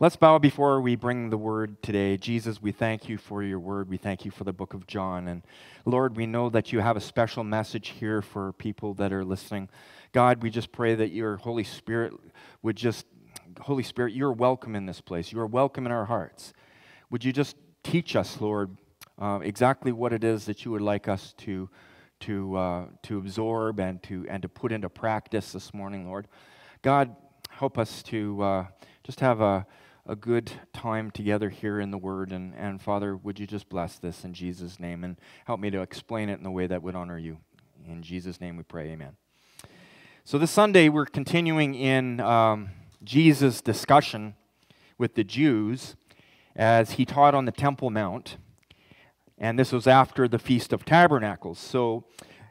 Let's bow before we bring the word today. Jesus, we thank you for your word. We thank you for the book of John. And Lord, we know that you have a special message here for people that are listening. God, we just pray that your Holy Spirit would just, Holy Spirit, you're welcome in this place. You are welcome in our hearts. Would you just teach us, Lord, uh, exactly what it is that you would like us to, to, uh, to absorb and to, and to put into practice this morning, Lord? God, help us to uh, just have a a good time together here in the Word. And, and Father, would you just bless this in Jesus' name and help me to explain it in a way that would honor you. In Jesus' name we pray, amen. So this Sunday, we're continuing in um, Jesus' discussion with the Jews as he taught on the Temple Mount. And this was after the Feast of Tabernacles. So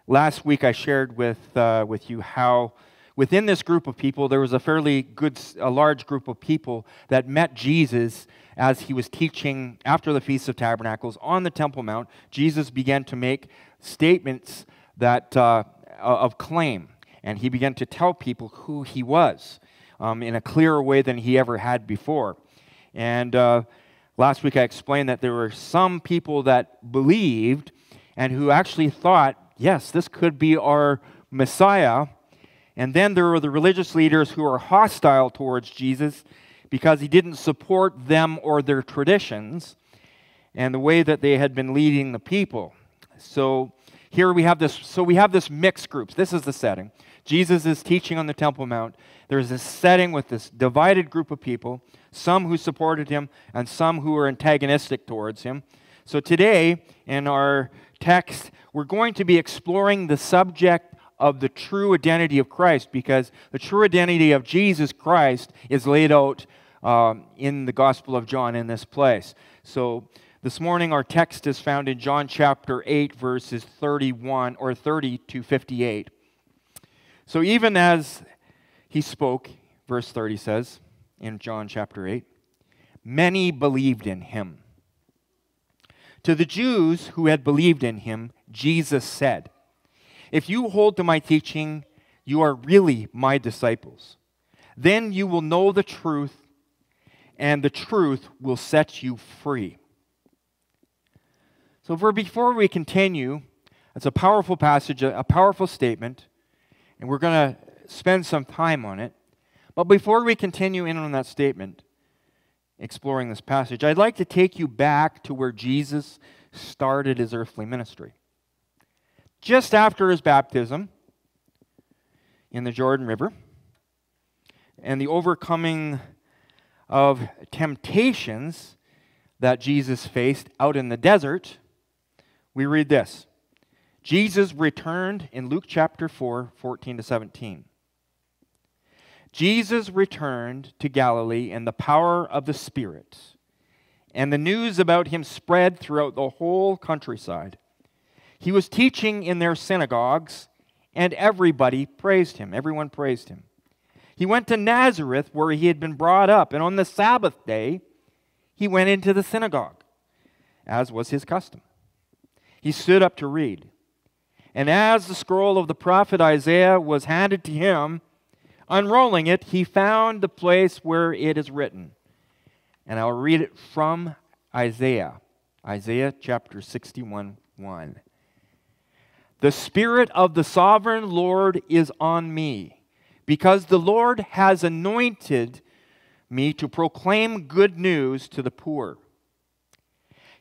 last week I shared with, uh, with you how within this group of people, there was a fairly good, a large group of people that met Jesus as he was teaching after the Feast of Tabernacles on the Temple Mount. Jesus began to make statements that uh, of claim, and he began to tell people who he was um, in a clearer way than he ever had before. And uh, last week I explained that there were some people that believed and who actually thought, yes, this could be our Messiah and then there were the religious leaders who were hostile towards Jesus because he didn't support them or their traditions and the way that they had been leading the people. So here we have this so we have this mixed groups. This is the setting. Jesus is teaching on the Temple Mount. There's this setting with this divided group of people, some who supported him and some who were antagonistic towards him. So today in our text, we're going to be exploring the subject of the true identity of Christ because the true identity of Jesus Christ is laid out um, in the Gospel of John in this place. So this morning our text is found in John chapter 8, verses 31 or 30 to 58. So even as he spoke, verse 30 says in John chapter 8, many believed in him. To the Jews who had believed in him, Jesus said, if you hold to my teaching, you are really my disciples. Then you will know the truth, and the truth will set you free. So, for before we continue, it's a powerful passage, a powerful statement, and we're going to spend some time on it. But before we continue in on that statement, exploring this passage, I'd like to take you back to where Jesus started his earthly ministry just after his baptism in the Jordan River and the overcoming of temptations that Jesus faced out in the desert, we read this. Jesus returned in Luke chapter 4, 14 to 17. Jesus returned to Galilee in the power of the Spirit, and the news about him spread throughout the whole countryside. He was teaching in their synagogues, and everybody praised him. Everyone praised him. He went to Nazareth, where he had been brought up, and on the Sabbath day, he went into the synagogue, as was his custom. He stood up to read. And as the scroll of the prophet Isaiah was handed to him, unrolling it, he found the place where it is written. And I'll read it from Isaiah, Isaiah chapter 61 1. The Spirit of the sovereign Lord is on me, because the Lord has anointed me to proclaim good news to the poor.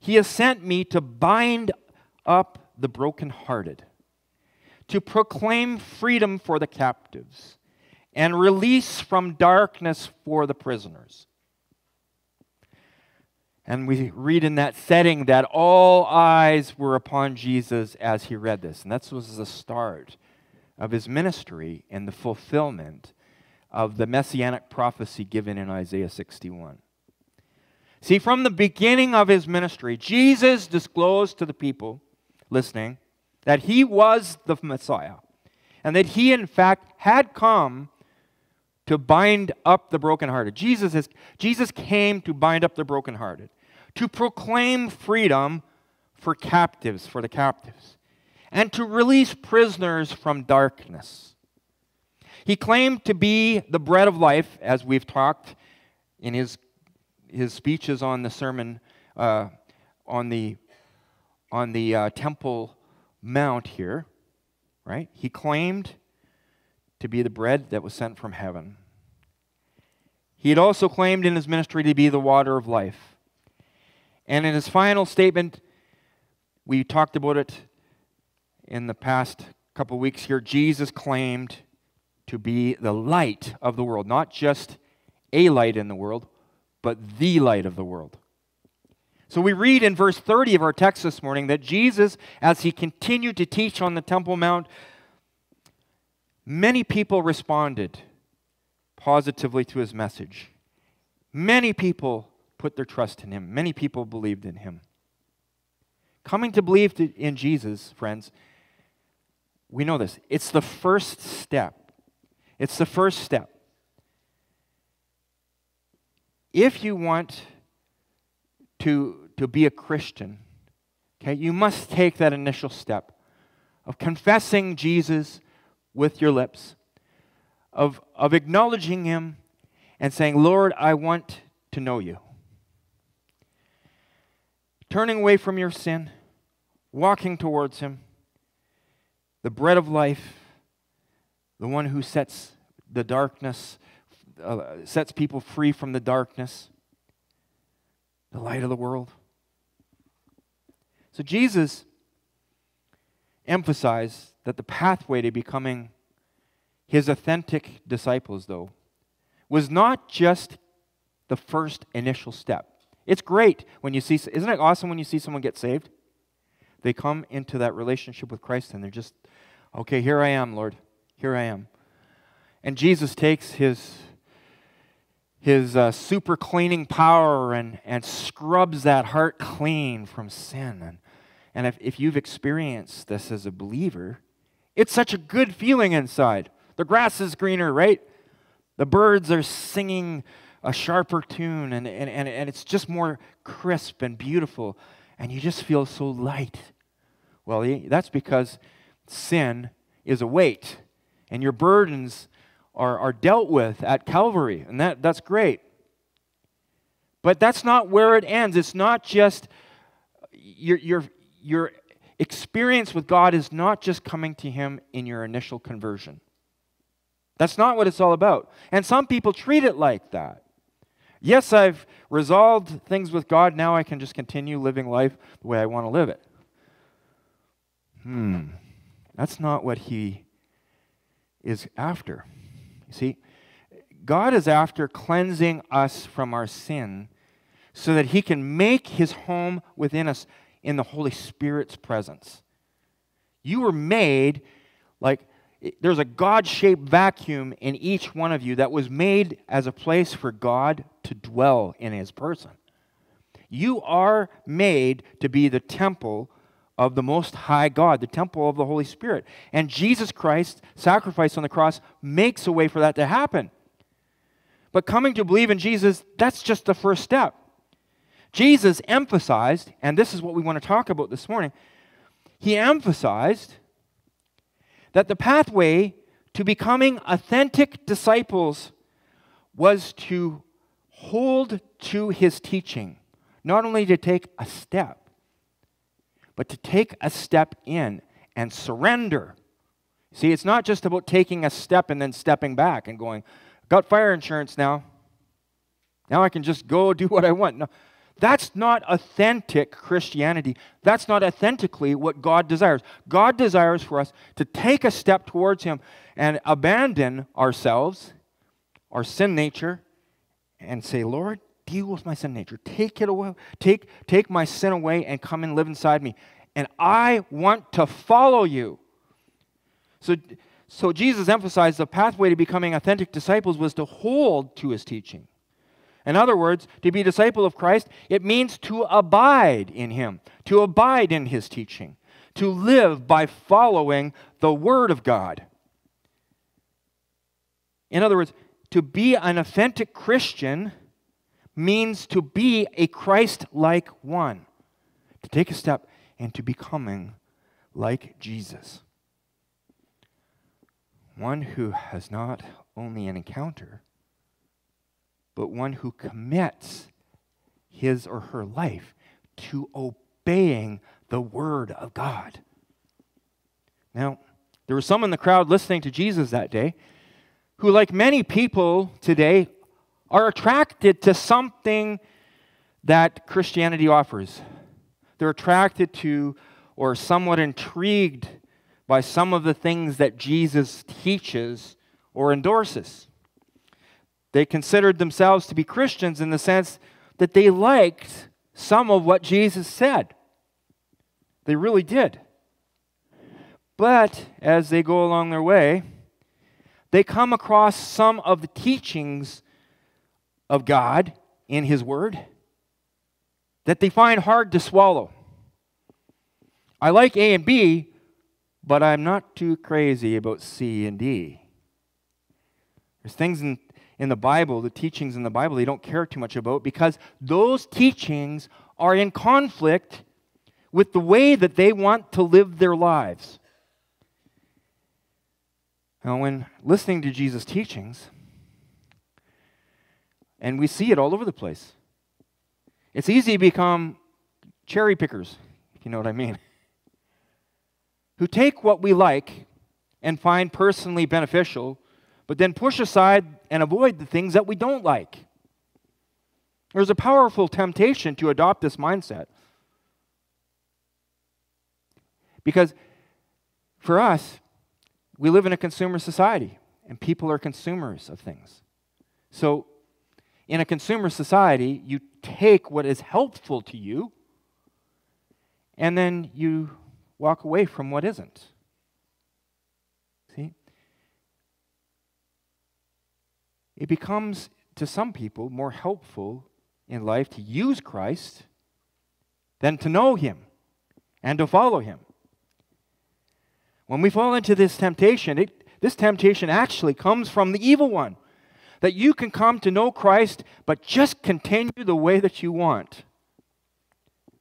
He has sent me to bind up the brokenhearted, to proclaim freedom for the captives, and release from darkness for the prisoners and we read in that setting that all eyes were upon Jesus as he read this. And that was the start of his ministry and the fulfillment of the messianic prophecy given in Isaiah 61. See, from the beginning of his ministry, Jesus disclosed to the people listening that he was the Messiah and that he, in fact, had come to bind up the brokenhearted. Jesus, is, Jesus came to bind up the brokenhearted to proclaim freedom for captives, for the captives. and to release prisoners from darkness. He claimed to be the bread of life, as we've talked in his, his speeches on the sermon uh, on the, on the uh, Temple Mount here, right? He claimed to be the bread that was sent from heaven. He had also claimed in his ministry to be the water of life. And in his final statement, we talked about it in the past couple weeks here. Jesus claimed to be the light of the world, not just a light in the world, but the light of the world. So we read in verse 30 of our text this morning that Jesus, as he continued to teach on the Temple Mount, many people responded positively to his message. Many people put their trust in him, many people believed in him. Coming to believe in Jesus, friends, we know this. It's the first step. It's the first step. If you want to, to be a Christian, okay, you must take that initial step of confessing Jesus with your lips, of, of acknowledging Him and saying, Lord, I want to know you. Turning away from your sin, walking towards Him, the bread of life, the one who sets the darkness, uh, sets people free from the darkness, the light of the world. So Jesus emphasized that the pathway to becoming his authentic disciples, though, was not just the first initial step. It's great when you see, isn't it awesome when you see someone get saved? They come into that relationship with Christ and they're just, okay, here I am, Lord. Here I am. And Jesus takes his his uh, super cleaning power and, and scrubs that heart clean from sin. And, and if, if you've experienced this as a believer, it's such a good feeling inside. The grass is greener, right? The birds are singing a sharper tune, and, and, and, and it's just more crisp and beautiful, and you just feel so light. Well, that's because sin is a weight, and your burdens are, are dealt with at Calvary, and that, that's great. But that's not where it ends. It's not just uh, your, your, your experience with God is not just coming to Him in your initial conversion. That's not what it's all about. And some people treat it like that. Yes, I've resolved things with God. Now I can just continue living life the way I want to live it. Hmm. That's not what He is after. You see, God is after cleansing us from our sin so that He can make His home within us in the Holy Spirit's presence. You were made like there's a God shaped vacuum in each one of you that was made as a place for God to dwell in His person. You are made to be the temple of the Most High God, the temple of the Holy Spirit. And Jesus Christ, sacrifice on the cross, makes a way for that to happen. But coming to believe in Jesus, that's just the first step. Jesus emphasized, and this is what we want to talk about this morning, he emphasized that the pathway to becoming authentic disciples was to hold to his teaching, not only to take a step, but to take a step in and surrender. See, it's not just about taking a step and then stepping back and going, got fire insurance now. Now I can just go do what I want. No, that's not authentic Christianity. That's not authentically what God desires. God desires for us to take a step towards Him and abandon ourselves, our sin nature, and say, Lord, deal with my sin nature. Take it away. Take, take my sin away and come and live inside me. And I want to follow you. So, so Jesus emphasized the pathway to becoming authentic disciples was to hold to his teaching. In other words, to be a disciple of Christ, it means to abide in him, to abide in his teaching, to live by following the word of God. In other words, to be an authentic Christian means to be a Christ like one, to take a step into becoming like Jesus. One who has not only an encounter, but one who commits his or her life to obeying the Word of God. Now, there were some in the crowd listening to Jesus that day who, like many people today, are attracted to something that Christianity offers. They're attracted to or somewhat intrigued by some of the things that Jesus teaches or endorses. They considered themselves to be Christians in the sense that they liked some of what Jesus said. They really did. But as they go along their way, they come across some of the teachings of God in His Word that they find hard to swallow. I like A and B, but I'm not too crazy about C and D. There's things in, in the Bible, the teachings in the Bible, they don't care too much about because those teachings are in conflict with the way that they want to live their lives. Now, when listening to Jesus' teachings, and we see it all over the place, it's easy to become cherry pickers, if you know what I mean, who take what we like and find personally beneficial, but then push aside and avoid the things that we don't like. There's a powerful temptation to adopt this mindset. Because for us, we live in a consumer society, and people are consumers of things. So, in a consumer society, you take what is helpful to you, and then you walk away from what isn't. See? It becomes, to some people, more helpful in life to use Christ than to know Him and to follow Him. When we fall into this temptation, it, this temptation actually comes from the evil one. That you can come to know Christ, but just continue the way that you want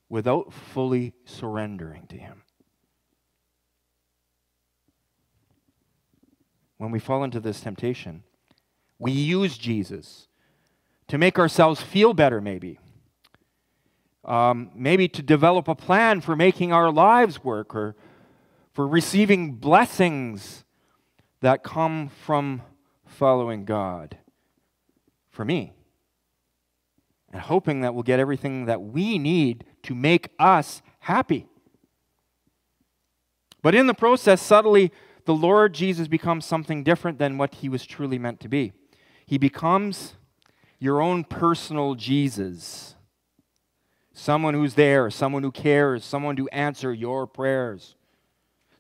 without fully surrendering to Him. When we fall into this temptation, we use Jesus to make ourselves feel better, maybe. Um, maybe to develop a plan for making our lives work or for receiving blessings that come from following God for me. And hoping that we'll get everything that we need to make us happy. But in the process, subtly, the Lord Jesus becomes something different than what he was truly meant to be. He becomes your own personal Jesus. Someone who's there, someone who cares, someone to answer your prayers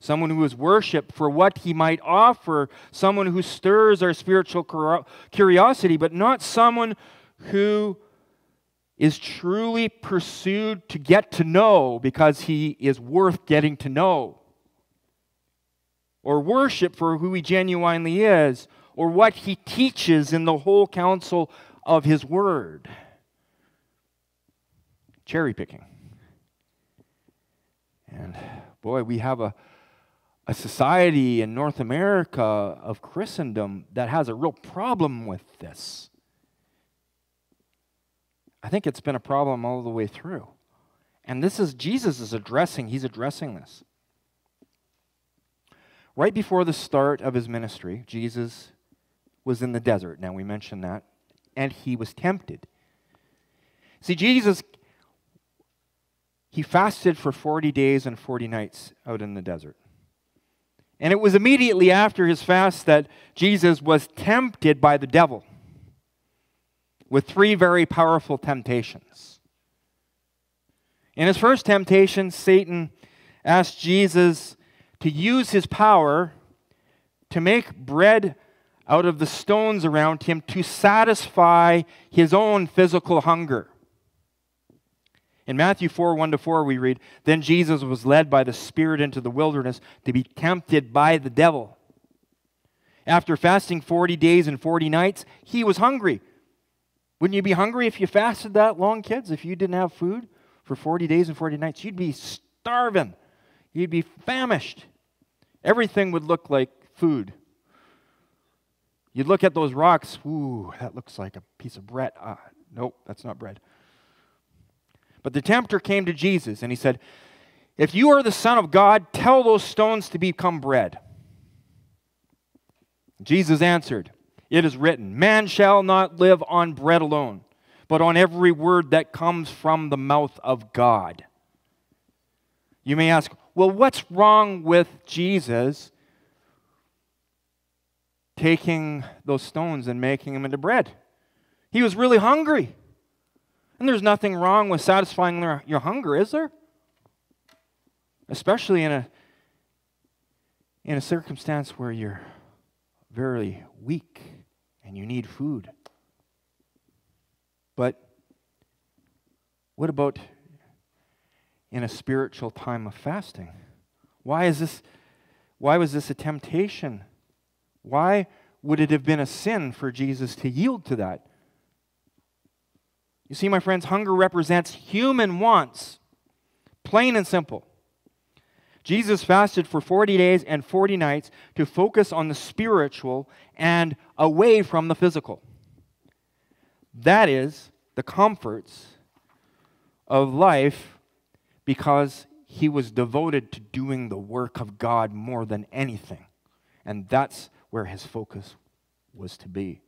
someone who is worshiped for what he might offer, someone who stirs our spiritual curiosity, but not someone who is truly pursued to get to know because he is worth getting to know. Or worship for who he genuinely is, or what he teaches in the whole counsel of his word. Cherry picking. And boy, we have a a society in North America of Christendom that has a real problem with this. I think it's been a problem all the way through. And this is Jesus is addressing, he's addressing this. Right before the start of his ministry, Jesus was in the desert. Now we mentioned that. And he was tempted. See, Jesus, he fasted for 40 days and 40 nights out in the desert. And it was immediately after his fast that Jesus was tempted by the devil with three very powerful temptations. In his first temptation, Satan asked Jesus to use his power to make bread out of the stones around him to satisfy his own physical hunger. In Matthew 4 1 to 4, we read, Then Jesus was led by the Spirit into the wilderness to be tempted by the devil. After fasting 40 days and 40 nights, he was hungry. Wouldn't you be hungry if you fasted that long, kids? If you didn't have food for 40 days and 40 nights, you'd be starving. You'd be famished. Everything would look like food. You'd look at those rocks, ooh, that looks like a piece of bread. Ah, nope, that's not bread. But the tempter came to Jesus and he said, If you are the Son of God, tell those stones to become bread. Jesus answered, It is written, Man shall not live on bread alone, but on every word that comes from the mouth of God. You may ask, Well, what's wrong with Jesus taking those stones and making them into bread. He was really hungry. And there's nothing wrong with satisfying your hunger, is there? Especially in a, in a circumstance where you're very weak and you need food. But what about in a spiritual time of fasting? Why is this why was this a temptation? Why would it have been a sin for Jesus to yield to that? You see, my friends, hunger represents human wants, plain and simple. Jesus fasted for 40 days and 40 nights to focus on the spiritual and away from the physical. That is the comforts of life because he was devoted to doing the work of God more than anything. And that's where his focus was to be.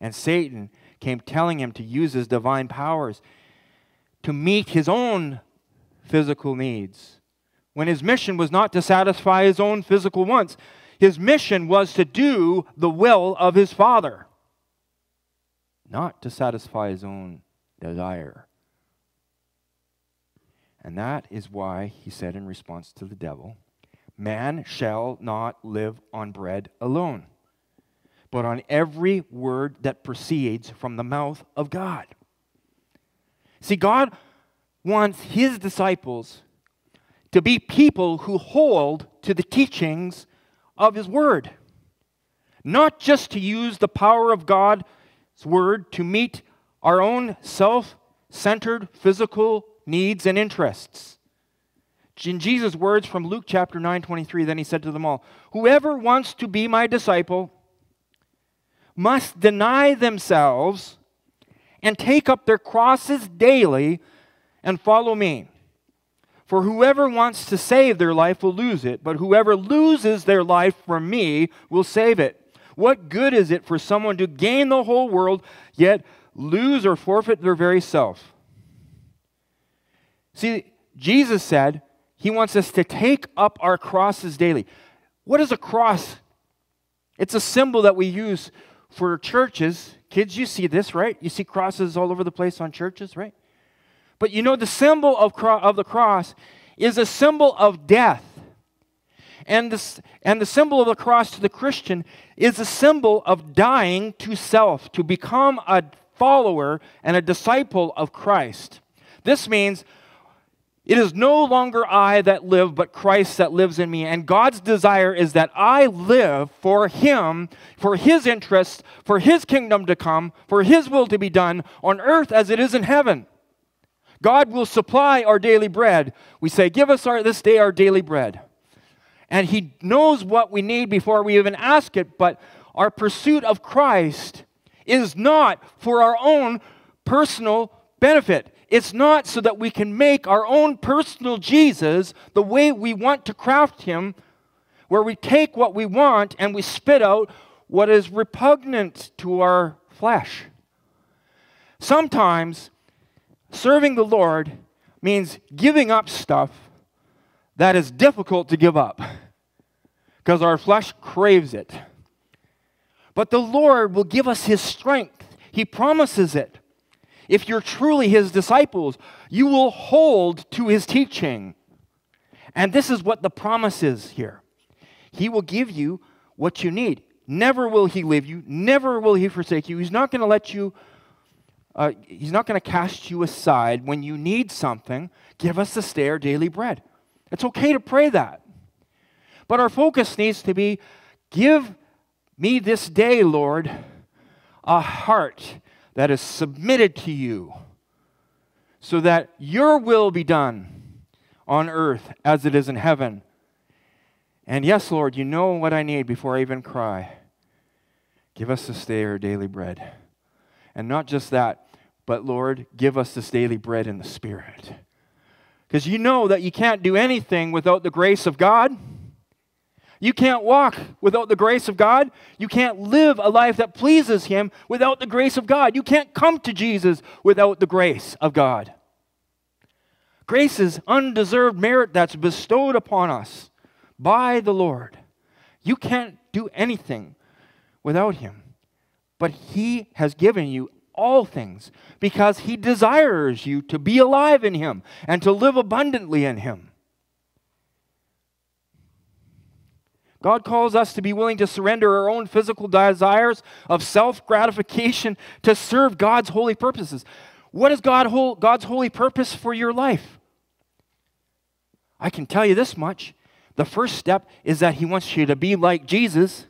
And Satan came telling him to use his divine powers to meet his own physical needs. When his mission was not to satisfy his own physical wants, his mission was to do the will of his Father, not to satisfy his own desire. And that is why he said in response to the devil, Man shall not live on bread alone, but on every word that proceeds from the mouth of God. See, God wants his disciples to be people who hold to the teachings of his word, not just to use the power of God's word to meet our own self centered physical needs and interests in Jesus' words from Luke chapter 9 23, then he said to them all, Whoever wants to be my disciple must deny themselves and take up their crosses daily and follow me. For whoever wants to save their life will lose it, but whoever loses their life for me will save it. What good is it for someone to gain the whole world, yet lose or forfeit their very self? See, Jesus said, he wants us to take up our crosses daily. What is a cross? It's a symbol that we use for churches. Kids, you see this, right? You see crosses all over the place on churches, right? But you know, the symbol of, of the cross is a symbol of death. And, this, and the symbol of the cross to the Christian is a symbol of dying to self, to become a follower and a disciple of Christ. This means it is no longer I that live, but Christ that lives in me. And God's desire is that I live for Him, for His interests, for His kingdom to come, for His will to be done on earth as it is in heaven. God will supply our daily bread. We say, Give us our, this day our daily bread. And He knows what we need before we even ask it, but our pursuit of Christ is not for our own personal benefit. It's not so that we can make our own personal Jesus the way we want to craft him, where we take what we want and we spit out what is repugnant to our flesh. Sometimes serving the Lord means giving up stuff that is difficult to give up because our flesh craves it. But the Lord will give us His strength, He promises it if you're truly his disciples, you will hold to his teaching. And this is what the promise is here He will give you what you need. Never will he leave you, never will he forsake you. He's not going to let you, uh, he's not going to cast you aside when you need something. Give us this day our daily bread. It's okay to pray that. But our focus needs to be give me this day, Lord, a heart that is submitted to you so that your will be done on earth as it is in heaven. And yes, Lord, you know what I need before I even cry. Give us this day our daily bread. And not just that, but Lord, give us this daily bread in the Spirit. Because you know that you can't do anything without the grace of God. You can't walk without the grace of God. You can't live a life that pleases Him without the grace of God. You can't come to Jesus without the grace of God. Grace is undeserved merit that's bestowed upon us by the Lord. You can't do anything without Him. But He has given you all things because He desires you to be alive in Him and to live abundantly in Him. God calls us to be willing to surrender our own physical desires of self gratification to serve God's holy purposes. What is God, God's holy purpose for your life? I can tell you this much. The first step is that He wants you to be like Jesus.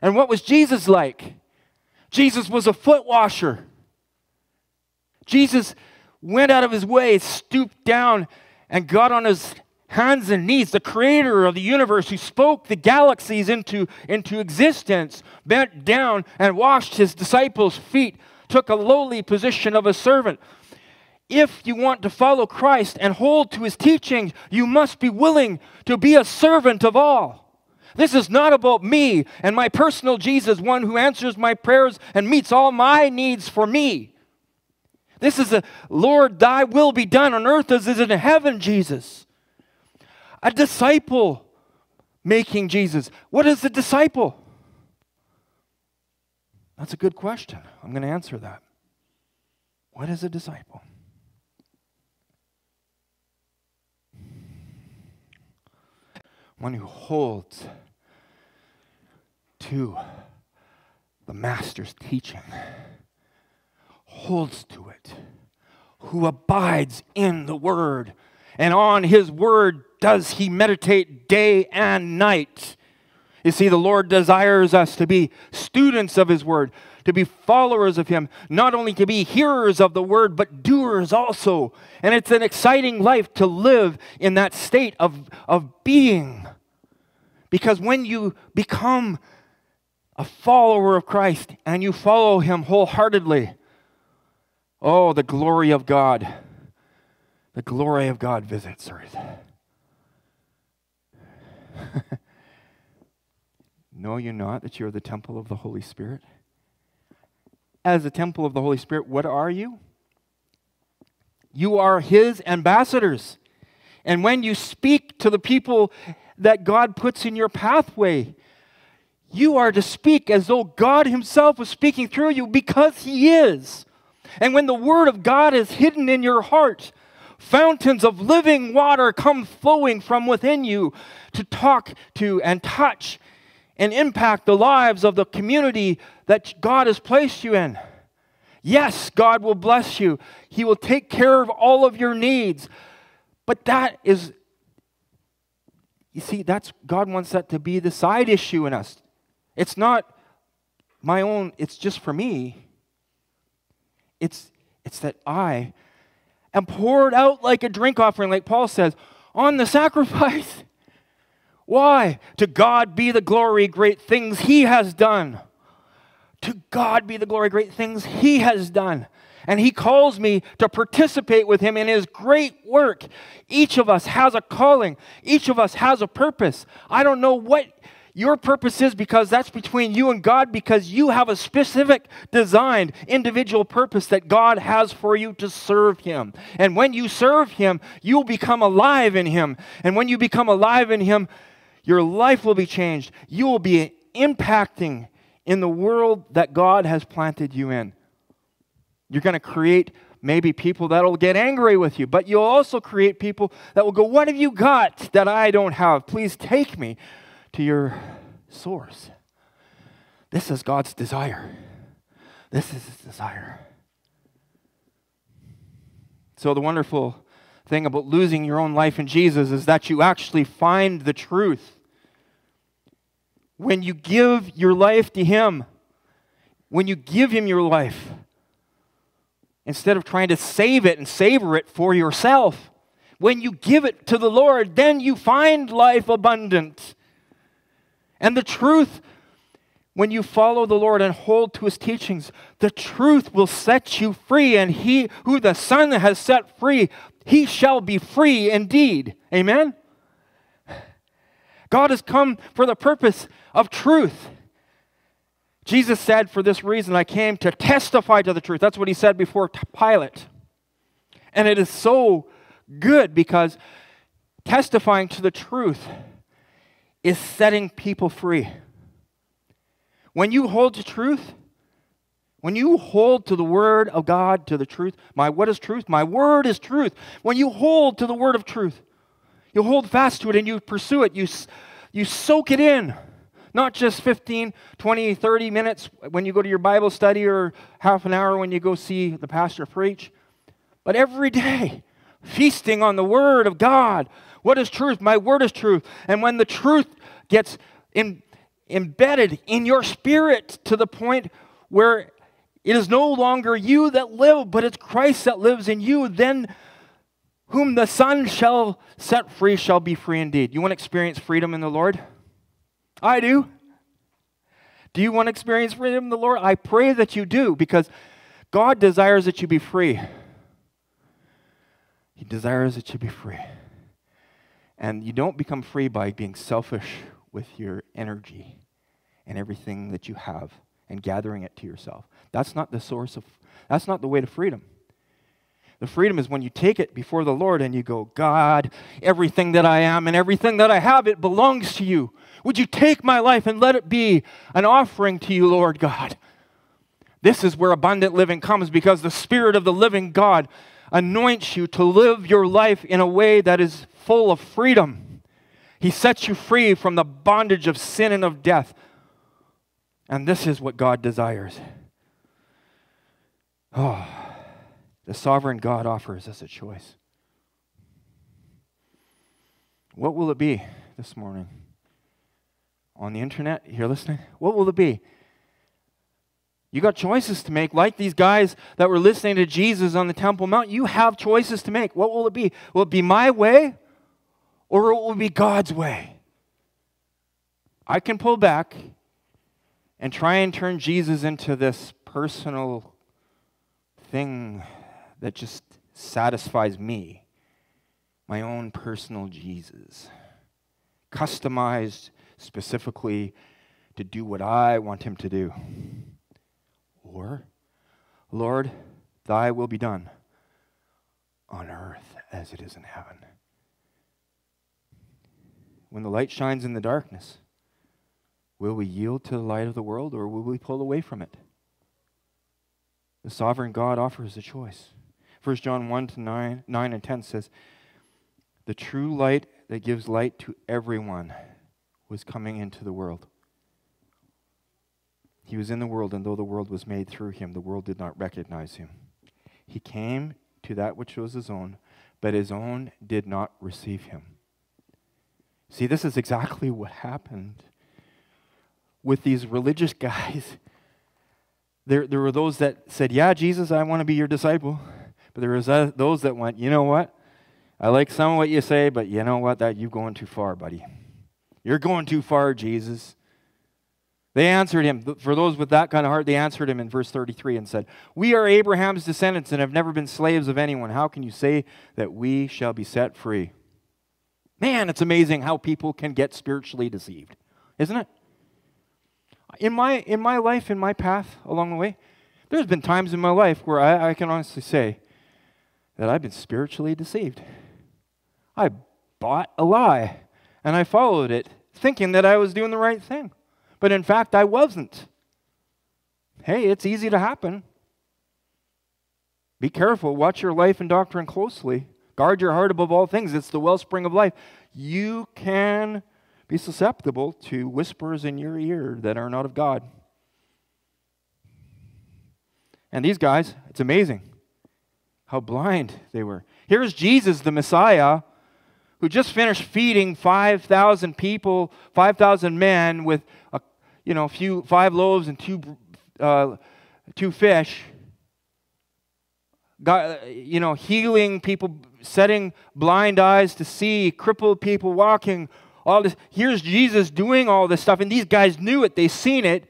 And what was Jesus like? Jesus was a foot washer. Jesus went out of his way, stooped down, and got on his hands and knees, the creator of the universe who spoke the galaxies into, into existence, bent down and washed his disciples' feet, took a lowly position of a servant. If you want to follow Christ and hold to his teachings, you must be willing to be a servant of all. This is not about me and my personal Jesus, one who answers my prayers and meets all my needs for me. This is a Lord, thy will be done on earth as it is in heaven, Jesus a disciple making Jesus. What is a disciple? That's a good question. I'm going to answer that. What is a disciple? One who holds to the Master's teaching, holds to it, who abides in the Word, and on His Word does he meditate day and night. You see, the Lord desires us to be students of His Word, to be followers of Him, not only to be hearers of the Word, but doers also. And it's an exciting life to live in that state of, of being. Because when you become a follower of Christ and you follow Him wholeheartedly, oh, the glory of God, the glory of God visits earth. know you not that you are the temple of the Holy Spirit? As a temple of the Holy Spirit, what are you? You are His ambassadors. And when you speak to the people that God puts in your pathway, you are to speak as though God Himself was speaking through you because He is. And when the Word of God is hidden in your heart, Fountains of living water come flowing from within you to talk to and touch and impact the lives of the community that God has placed you in. Yes, God will bless you. He will take care of all of your needs. But that is, you see, that's God wants that to be the side issue in us. It's not my own, it's just for me. It's, it's that I and poured out like a drink offering, like Paul says, on the sacrifice. Why? To God be the glory, great things He has done. To God be the glory, great things He has done. And He calls me to participate with Him in His great work. Each of us has a calling, each of us has a purpose. I don't know what your purpose is because that's between you and God because you have a specific designed individual purpose that God has for you to serve Him. And when you serve Him, you'll become alive in Him. And when you become alive in Him, your life will be changed. You will be impacting in the world that God has planted you in. You're going to create maybe people that'll get angry with you, but you'll also create people that will go, What have you got that I don't have? Please take me to your source. This is God's desire. This is His desire. So, the wonderful thing about losing your own life in Jesus is that you actually find the truth. When you give your life to Him, when you give Him your life, instead of trying to save it and savor it for yourself, When you give it to the Lord, then you find life abundant. And the truth, when you follow the Lord and hold to his teachings, the truth will set you free. And he who the Son has set free, he shall be free indeed. Amen? God has come for the purpose of truth. Jesus said, For this reason I came to testify to the truth. That's what he said before Pilate. And it is so good because testifying to the truth is setting people free. When you hold to truth, when you hold to the word of God, to the truth, my what is truth? My word is truth. When you hold to the word of truth, you hold fast to it and you pursue it. You, you soak it in. Not just 15, 20, 30 minutes when you go to your Bible study or half an hour when you go see the pastor preach, but every day, feasting on the Word of God. What is truth? My Word is truth. And when the truth gets in, embedded in your spirit to the point where it is no longer you that live, but it's Christ that lives in you, then whom the Son shall set free shall be free indeed. You want to experience freedom in the Lord? I do. Do you want to experience freedom in the Lord? I pray that you do because God desires that you be free. He desires that you be free. And you don't become free by being selfish with your energy and everything that you have and gathering it to yourself. That's not the source of, that's not the way to freedom. The freedom is when you take it before the Lord and you go, God, everything that I am and everything that I have, it belongs to you. Would you take my life and let it be an offering to you, Lord God? This is where abundant living comes because the Spirit of the living God anoints you to live your life in a way that is full of freedom. He sets you free from the bondage of sin and of death. And this is what God desires. Oh. The sovereign God offers us a choice. What will it be this morning? On the internet, you're listening? What will it be? You got choices to make, like these guys that were listening to Jesus on the Temple Mount. You have choices to make. What will it be? Will it be my way or it will be God's way? I can pull back and try and turn Jesus into this personal thing that just satisfies me, my own personal Jesus, customized specifically to do what I want him to do. Or, Lord, thy will be done on earth as it is in heaven. When the light shines in the darkness, will we yield to the light of the world or will we pull away from it? The sovereign God offers a choice. 1 John 1 to 9, 9 and 10 says, The true light that gives light to everyone was coming into the world. He was in the world, and though the world was made through him, the world did not recognize him. He came to that which was his own, but his own did not receive him. See, this is exactly what happened with these religious guys. There, there were those that said, Yeah, Jesus, I want to be your disciple. But there was those that went, you know what? I like some of what you say, but you know what? That you're going too far, buddy. You're going too far, Jesus. They answered him, for those with that kind of heart, they answered him in verse 33 and said, We are Abraham's descendants and have never been slaves of anyone. How can you say that we shall be set free? Man, it's amazing how people can get spiritually deceived, isn't it? In my, in my life, in my path along the way, there's been times in my life where I, I can honestly say, that I've been spiritually deceived. I bought a lie and I followed it thinking that I was doing the right thing. But in fact, I wasn't. Hey, it's easy to happen. Be careful. Watch your life and doctrine closely. Guard your heart above all things. It's the wellspring of life. You can be susceptible to whispers in your ear that are not of God. And these guys, it's amazing how blind they were. Here's Jesus, the Messiah, who just finished feeding 5,000 people, 5,000 men with a you know, few, five loaves and two, uh, two fish. God, you know, healing people, setting blind eyes to see, crippled people walking, all this. Here's Jesus doing all this stuff, and these guys knew it, they seen it,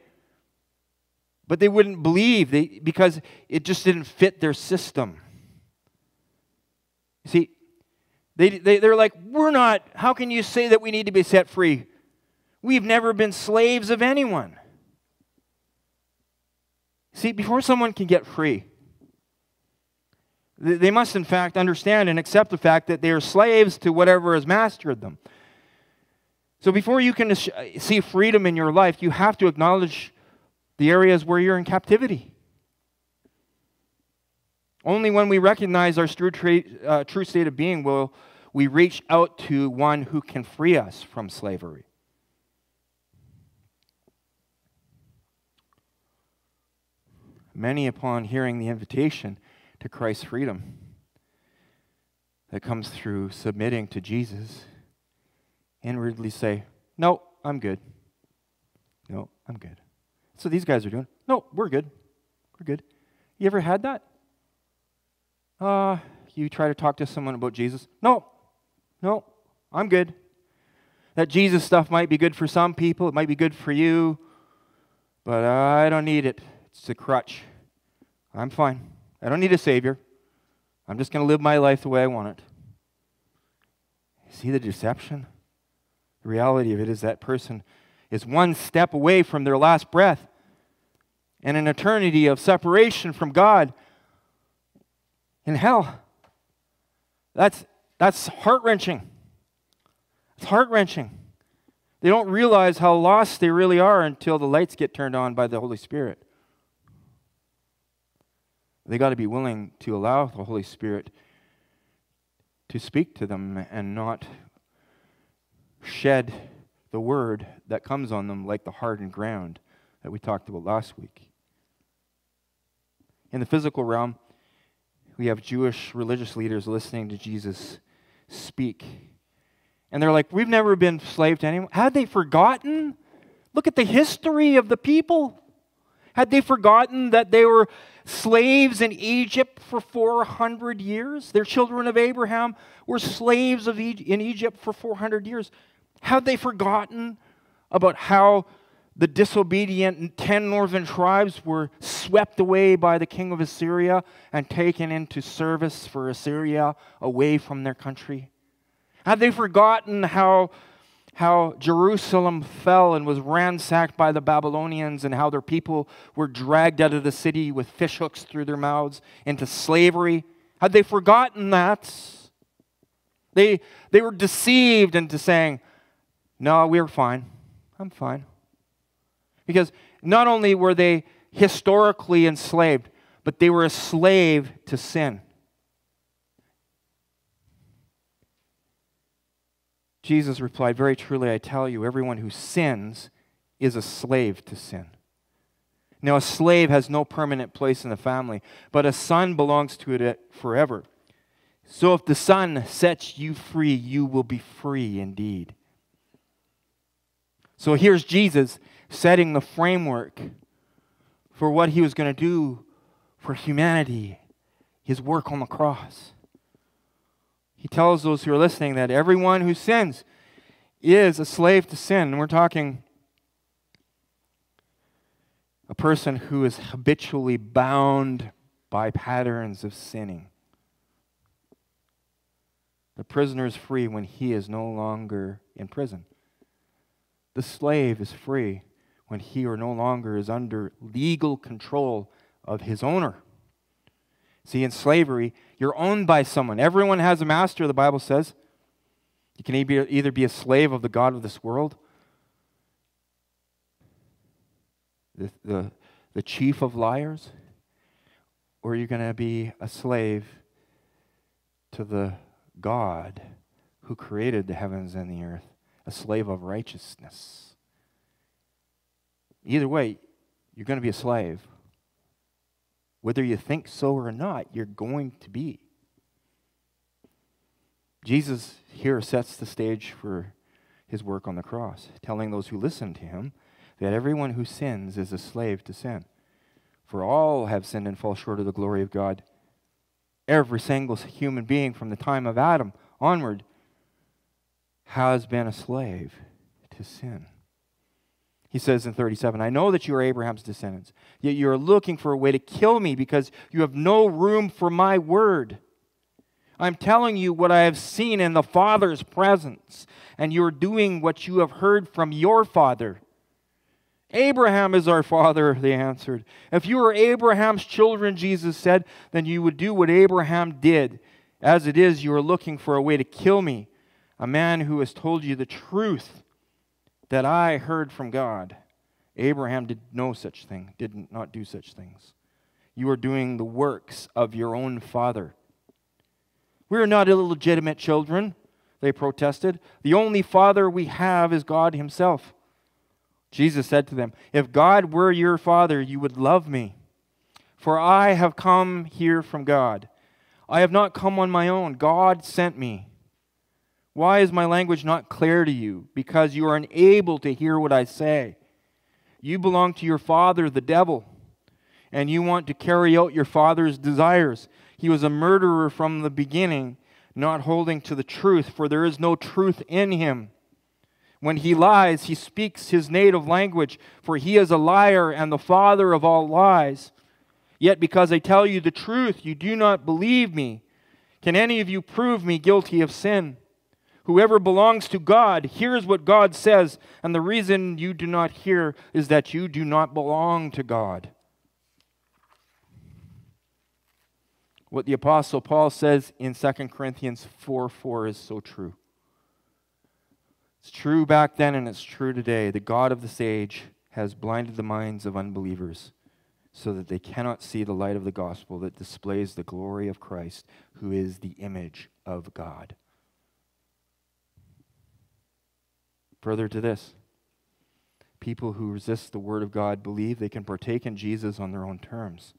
but they wouldn't believe they, because it just didn't fit their system. See, they, they, they're like, we're not, how can you say that we need to be set free? We've never been slaves of anyone. See, before someone can get free, they must, in fact, understand and accept the fact that they are slaves to whatever has mastered them. So, before you can see freedom in your life, you have to acknowledge the areas where you're in captivity. Only when we recognize our true, uh, true state of being will we reach out to one who can free us from slavery. Many, upon hearing the invitation to Christ's freedom that comes through submitting to Jesus, inwardly say, No, I'm good. No, I'm good. So these guys are doing. No, we're good. We're good. You ever had that? Uh, you try to talk to someone about Jesus. No, no, I'm good. That Jesus stuff might be good for some people, it might be good for you, but I don't need it. It's a crutch. I'm fine. I don't need a Savior. I'm just going to live my life the way I want it. See the deception? The reality of it is that person is one step away from their last breath and an eternity of separation from God in hell. That's, that's heart wrenching. It's heart wrenching. They don't realize how lost they really are until the lights get turned on by the Holy Spirit. They got to be willing to allow the Holy Spirit to speak to them and not shed the word that comes on them like the hardened ground that we talked about last week. In the physical realm, we have Jewish religious leaders listening to Jesus speak. And they're like, We've never been slave to anyone. Had they forgotten? Look at the history of the people. Had they forgotten that they were slaves in Egypt for 400 years? Their children of Abraham were slaves of e- in Egypt for 400 years. Had they forgotten about how the disobedient ten northern tribes were swept away by the king of Assyria and taken into service for Assyria away from their country? Had they forgotten how how Jerusalem fell and was ransacked by the Babylonians, and how their people were dragged out of the city with fishhooks through their mouths into slavery. Had they forgotten that? They, they were deceived into saying, No, we're fine. I'm fine. Because not only were they historically enslaved, but they were a slave to sin. Jesus replied, Very truly, I tell you, everyone who sins is a slave to sin. Now, a slave has no permanent place in the family, but a son belongs to it forever. So if the son sets you free, you will be free indeed. So here's Jesus setting the framework for what he was going to do for humanity, his work on the cross. He tells those who are listening that everyone who sins is a slave to sin. And we're talking a person who is habitually bound by patterns of sinning. The prisoner is free when he is no longer in prison. The slave is free when he or no longer is under legal control of his owner. See, in slavery, you're owned by someone. Everyone has a master, the Bible says. You can either be a slave of the God of this world, the, the, the chief of liars, or you're going to be a slave to the God who created the heavens and the earth, a slave of righteousness. Either way, you're going to be a slave. Whether you think so or not, you're going to be. Jesus here sets the stage for his work on the cross, telling those who listen to him that everyone who sins is a slave to sin. For all have sinned and fall short of the glory of God. Every single human being from the time of Adam onward has been a slave to sin. He says in 37, I know that you are Abraham's descendants, yet you are looking for a way to kill me because you have no room for my word. I'm telling you what I have seen in the Father's presence, and you're doing what you have heard from your father. Abraham is our father, they answered. If you were Abraham's children, Jesus said, then you would do what Abraham did. As it is, you are looking for a way to kill me, a man who has told you the truth that I heard from God. Abraham did no such thing, did not do such things. You are doing the works of your own father. We are not illegitimate children, they protested. The only father we have is God Himself. Jesus said to them, If God were your father, you would love me. For I have come here from God. I have not come on my own. God sent me. Why is my language not clear to you? Because you are unable to hear what I say. You belong to your father, the devil, and you want to carry out your father's desires. He was a murderer from the beginning, not holding to the truth, for there is no truth in him. When he lies, he speaks his native language, for he is a liar and the father of all lies. Yet because I tell you the truth, you do not believe me. Can any of you prove me guilty of sin? Whoever belongs to God hears what God says, and the reason you do not hear is that you do not belong to God. What the Apostle Paul says in 2 Corinthians 4 4 is so true. It's true back then and it's true today. The God of this age has blinded the minds of unbelievers so that they cannot see the light of the gospel that displays the glory of Christ, who is the image of God. Further to this, people who resist the word of God believe they can partake in Jesus on their own terms,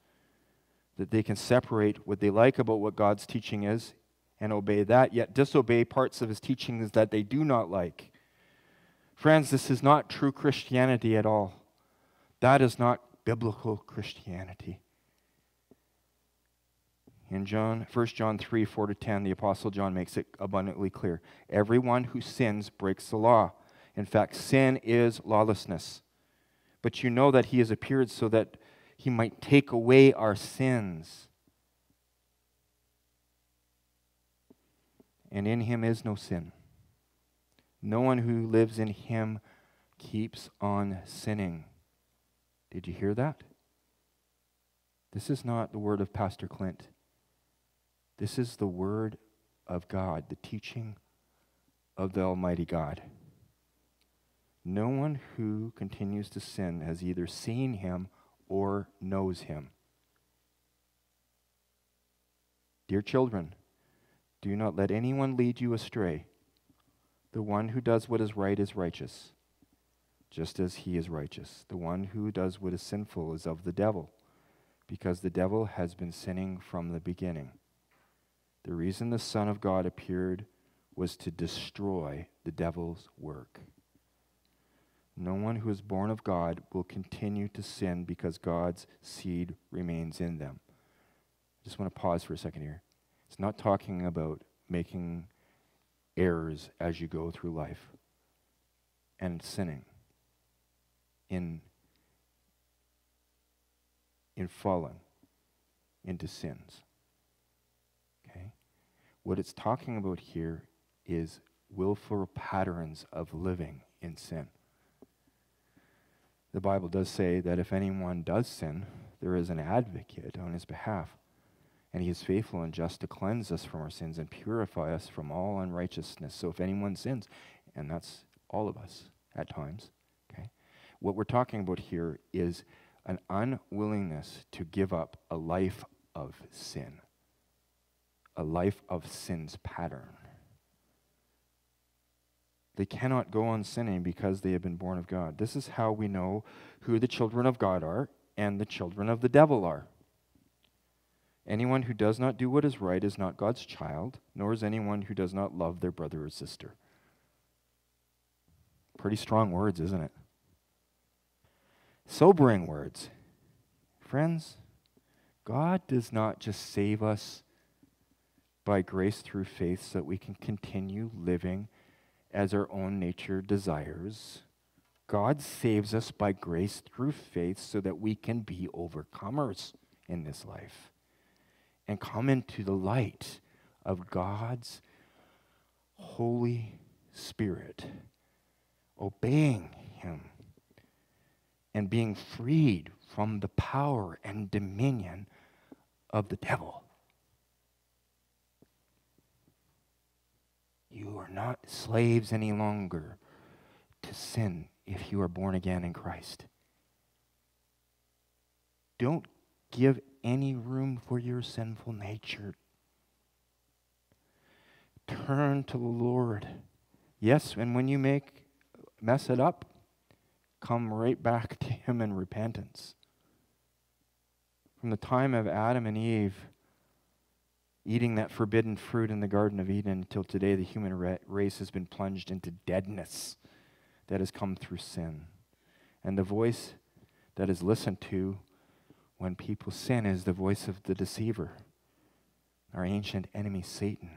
that they can separate what they like about what God's teaching is and obey that, yet disobey parts of his teachings that they do not like. Friends, this is not true Christianity at all. That is not biblical Christianity. In John, 1 John 3 4 to 10, the Apostle John makes it abundantly clear. Everyone who sins breaks the law. In fact, sin is lawlessness. But you know that he has appeared so that he might take away our sins. And in him is no sin. No one who lives in him keeps on sinning. Did you hear that? This is not the word of Pastor Clint. This is the word of God, the teaching of the Almighty God. No one who continues to sin has either seen him or knows him. Dear children, do not let anyone lead you astray. The one who does what is right is righteous, just as he is righteous. The one who does what is sinful is of the devil, because the devil has been sinning from the beginning. The reason the Son of God appeared was to destroy the devil's work. No one who is born of God will continue to sin because God's seed remains in them. I just want to pause for a second here. It's not talking about making errors as you go through life and sinning in in falling into sins okay what it's talking about here is willful patterns of living in sin the bible does say that if anyone does sin there is an advocate on his behalf and he is faithful and just to cleanse us from our sins and purify us from all unrighteousness. So if anyone sins, and that's all of us at times, okay, what we're talking about here is an unwillingness to give up a life of sin, a life of sin's pattern. They cannot go on sinning because they have been born of God. This is how we know who the children of God are and the children of the devil are. Anyone who does not do what is right is not God's child, nor is anyone who does not love their brother or sister. Pretty strong words, isn't it? Sobering words. Friends, God does not just save us by grace through faith so that we can continue living as our own nature desires. God saves us by grace through faith so that we can be overcomers in this life and come into the light of God's Holy Spirit, obeying Him and being freed from the power and dominion of the devil. You are not slaves any longer to sin if you are born again in Christ. Don't give any room for your sinful nature. Turn to the Lord. Yes, and when you make mess it up, come right back to him in repentance. From the time of Adam and Eve eating that forbidden fruit in the Garden of Eden until today, the human race has been plunged into deadness that has come through sin. And the voice that is listened to when people sin is the voice of the deceiver, our ancient enemy, Satan.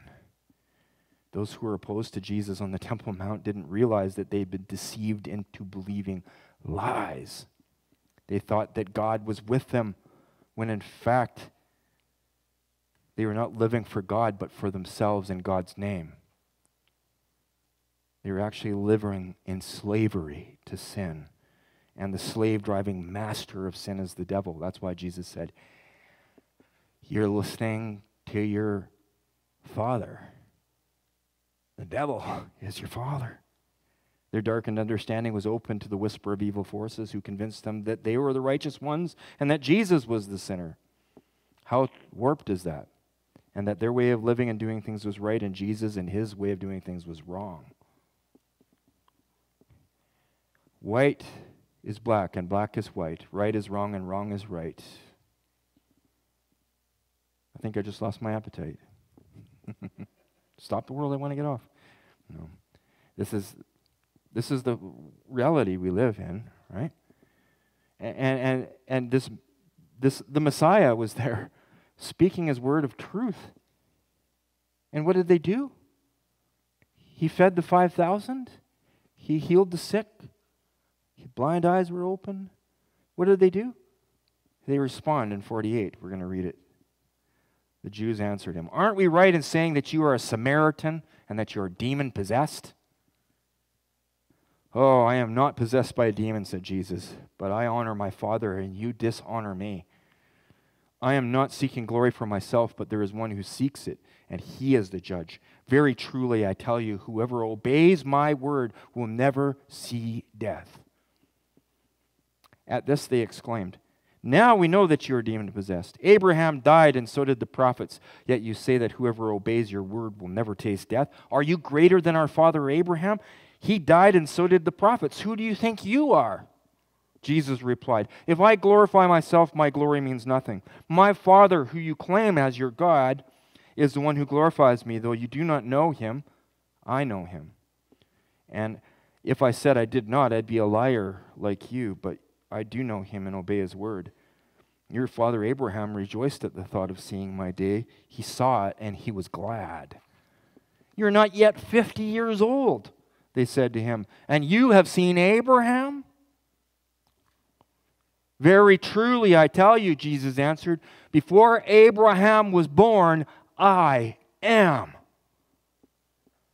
Those who were opposed to Jesus on the Temple Mount didn't realize that they'd been deceived into believing lies. They thought that God was with them when in fact they were not living for God but for themselves in God's name. They were actually living in slavery to sin. And the slave driving master of sin is the devil. That's why Jesus said, You're listening to your father. The devil is your father. Their darkened understanding was open to the whisper of evil forces who convinced them that they were the righteous ones and that Jesus was the sinner. How warped is that? And that their way of living and doing things was right, and Jesus and his way of doing things was wrong. White is black, and black is white. Right is wrong, and wrong is right. I think I just lost my appetite. Stop the world, I want to get off. No. This is this is the reality we live in, right? And and and this this the Messiah was there speaking his word of truth. And what did they do? He fed the 5,000. He healed the sick. his Blind eyes were open. What did they do? They respond in 48. We're going to read it. The Jews answered him, Aren't we right in saying that you are a Samaritan and that you are demon possessed? Oh, I am not possessed by a demon, said Jesus, but I honor my Father, and you dishonor me. I am not seeking glory for myself, but there is one who seeks it, and he is the judge. Very truly, I tell you, whoever obeys my word will never see death. At this, they exclaimed, Now we know that you are demon possessed. Abraham died, and so did the prophets. Yet you say that whoever obeys your word will never taste death. Are you greater than our father Abraham? He died, and so did the prophets. Who do you think you are? Jesus replied, If I glorify myself, my glory means nothing. My Father, who you claim as your God, is the one who glorifies me. Though you do not know him, I know him. And if I said I did not, I'd be a liar like you, but I do know him and obey his word. Your father Abraham rejoiced at the thought of seeing my day. He saw it and he was glad. You're not yet 50 years old they said to him. And you have seen Abraham? Very truly, I tell you, Jesus answered, before Abraham was born, I am.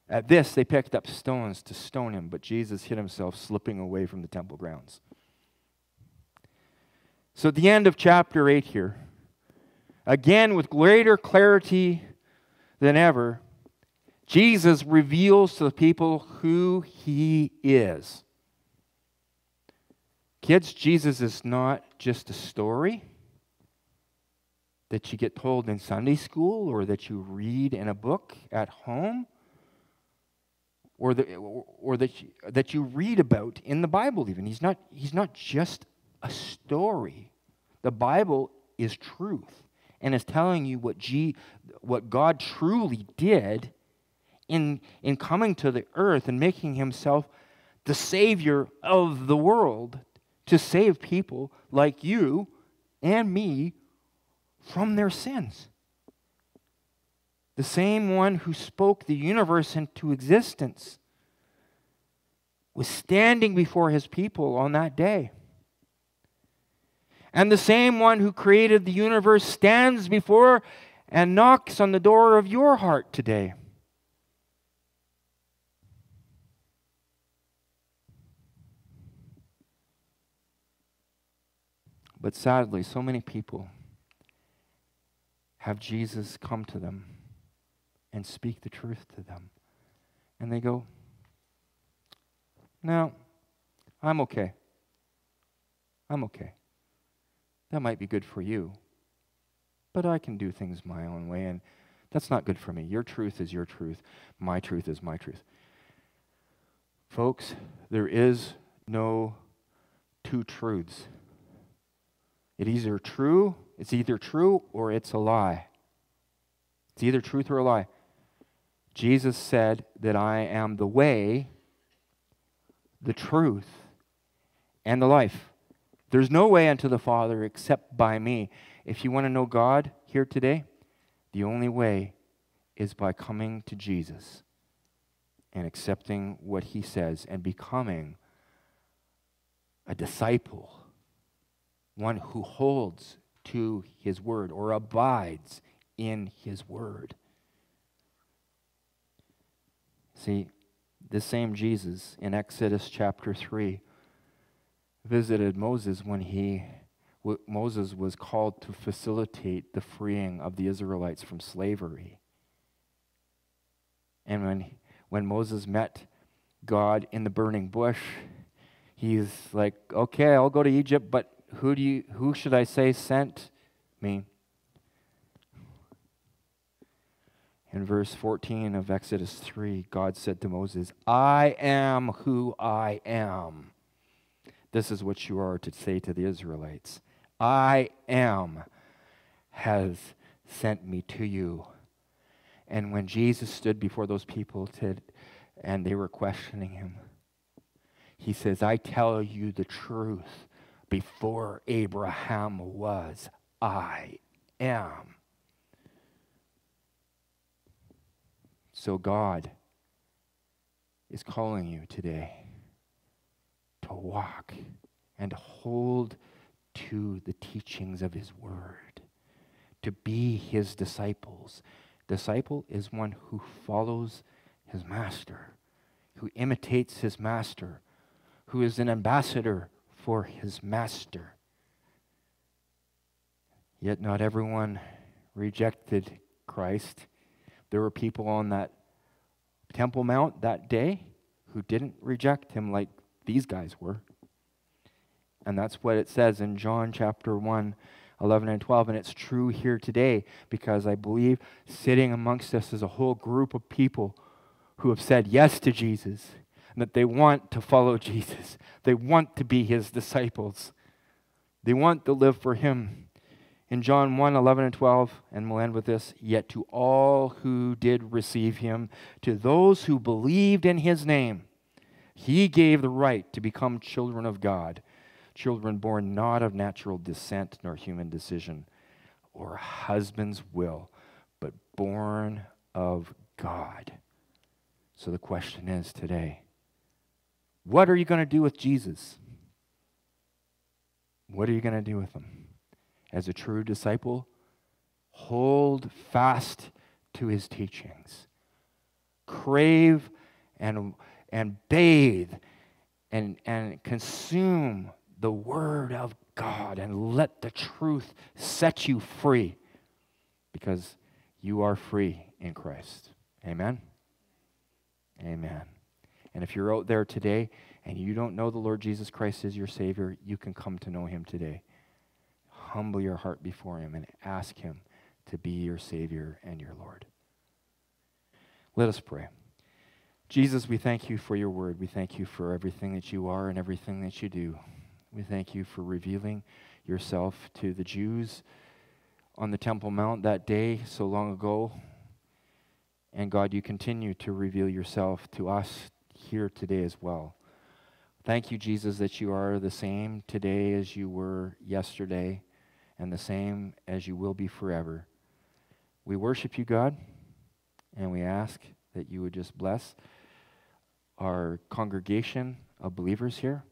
At this, they picked up stones to stone him, but Jesus hid himself, slipping away from the temple grounds. So, at the end of chapter 8 here, again with greater clarity than ever, Jesus reveals to the people who he is. Kids, Jesus is not just a story that you get told in Sunday school or that you read in a book at home or, the, or that, you, that you read about in the Bible, even. He's not, he's not just a story. The Bible is truth and is telling you what, G, what God truly did in, in coming to the earth and making himself the Savior of the world to save people like you and me from their sins. the same one who spoke the universe into existence, was standing before his people on that day. And the same one who created the universe stands before and knocks on the door of your heart today. But sadly, so many people have Jesus come to them and speak the truth to them. And they go, No, I'm okay. I'm okay. That might be good for you, but I can do things my own way, and that's not good for me. Your truth is your truth, my truth is my truth. Folks, there is no two truths. It either true, it's either true or it's a lie. It's either truth or a lie. Jesus said that I am the way, the truth, and the life. There's no way unto the Father except by me. If you want to know God here today, the only way is by coming to Jesus and accepting what he says and becoming a disciple, one who holds to his word or abides in his word. See, the same Jesus in Exodus chapter 3 visited Moses when he Moses was called to facilitate the freeing of the Israelites from slavery. And when when Moses met God in the burning bush, he's like, "Okay, I'll go to Egypt, but who do you who should I say sent me?" In verse 14 of Exodus 3, God said to Moses, I am who I am. This is what you are to say to the Israelites I am has sent me to you. And when Jesus stood before those people to, and they were questioning him, he says, I tell you the truth. Before Abraham was, I am. So God is calling you today to walk and hold to the teachings of His Word, to be His disciples. Disciple is one who follows his master, who imitates his master, who is an ambassador for his master. Yet not everyone rejected Christ. There were people on that Temple Mount that day who didn't reject him like these guys were. And that's what it says in John chapter 1, 11 and 12. And it's true here today because I believe sitting amongst us is a whole group of people who have said yes to Jesus and that they want to follow Jesus. They want to be his disciples. They want to live for him. In John 1 11 and 12, and we'll end with this Yet to all who did receive him, to those who believed in his name, he gave the right to become children of God, children born not of natural descent nor human decision or husband's will, but born of God. So the question is today what are you going to do with Jesus? What are you going to do with him? As a true disciple, hold fast to his teachings. Crave and and bathe and, and consume the Word of God and let the truth set you free because you are free in Christ. Amen? Amen. And if you're out there today and you don't know the Lord Jesus Christ as your Savior, you can come to know Him today. Humble your heart before Him and ask Him to be your Savior and your Lord. Let us pray. Jesus, we thank you for your word. We thank you for everything that you are and everything that you do. We thank you for revealing yourself to the Jews on the Temple Mount that day so long ago. And God, you continue to reveal yourself to us here today as well. Thank you, Jesus, that you are the same today as you were yesterday and the same as you will be forever. We worship you, God. And we ask that you would just bless our congregation of believers here.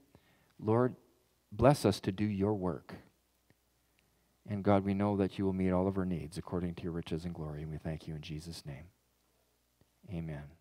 Lord, bless us to do your work. And God, we know that you will meet all of our needs according to your riches and glory. And we thank you in Jesus' name. Amen.